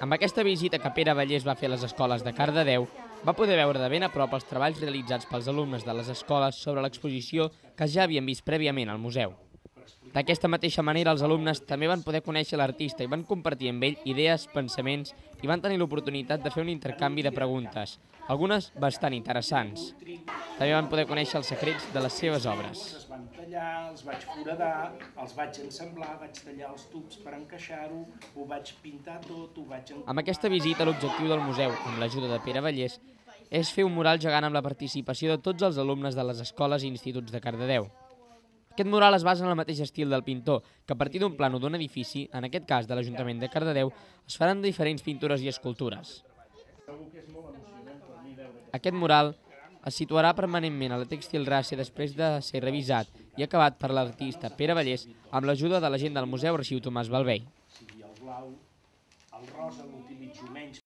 Amb aquesta visita que Pere Vallès va fer a les escoles de Cardedeu, va poder veure de ben a prop els treballs realitzats pels alumnes de les escoles sobre l'exposició que ja havien vist prèviament al museu. D'aquesta mateixa manera, els alumnes també van poder conèixer l'artista i van compartir amb ell idees, pensaments i van tenir l'oportunitat de fer un intercanvi de preguntes, algunes bastant interessants. També van poder conèixer els secrets de les seves obres. Tallar, els vaig foradar, els vaig ensamblar, vaig tallar els tubs per encaixar-ho, ho vaig pintar tot, ho vaig... Amb aquesta visita, l'objectiu del museu, amb l'ajuda de Pere Vallès, és fer un mural gegant amb la participació de tots els alumnes de les escoles i instituts de Cardedeu. Aquest mural es basa en el mateix estil del pintor, que a partir d'un plano d'un edifici, en aquest cas de l'Ajuntament de Cardedeu, es faran diferents pintures i escultures. Aquest mural es situarà permanentment a la Textil Gràcia després de ser revisat i acabat per l'artista Pere Vallès amb l'ajuda de la gent del Museu Arxiu Tomàs Balvei. el blau, el rosa menys